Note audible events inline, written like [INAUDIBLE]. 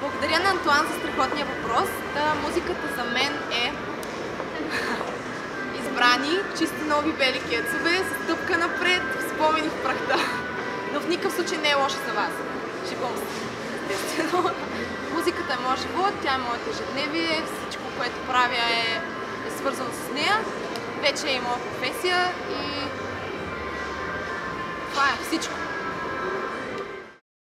Благодаря на Антуан за страхотния въпрос. Та, музиката за мен е [LAUGHS] избрани, чисто нови бели кецове, стъпка напред, спомени в прахта. Но в никакъв случай не е лоша за вас. Живом се, естествено. Музиката е моят живот, тя е моето ежедневие, всичко, което правя е, е свързано с нея. Вече е и моя професия и това е всичко.